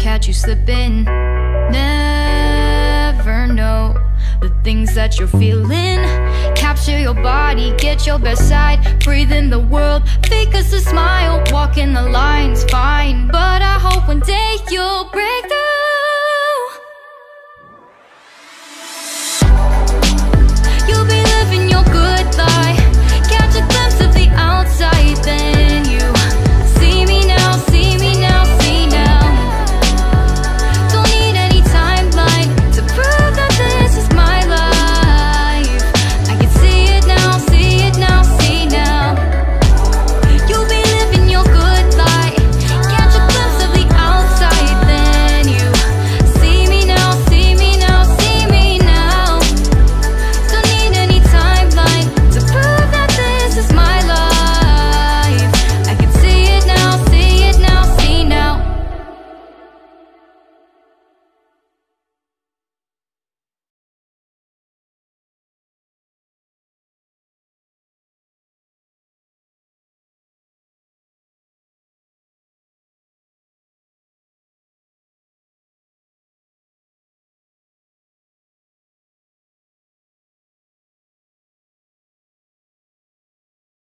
Catch you slipping. Never know the things that you're feeling. Capture your body, get your best side. Breathe in